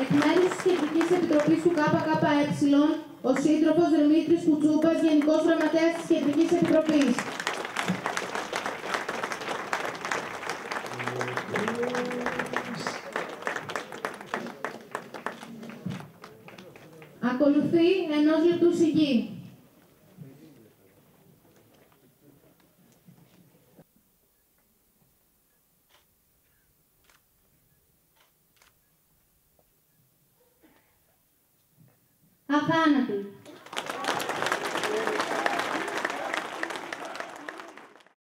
Εκ μέρους της Κεντρικής Επιτροπής του ΚΚΕ, ο σύντροφος Δημήτρης Κουτσούπας, Γενικός Γραμματέας της Κεντρικής Επιτροπής. Ακολουθεί ενός λεπτού σιγή. Mahabharata.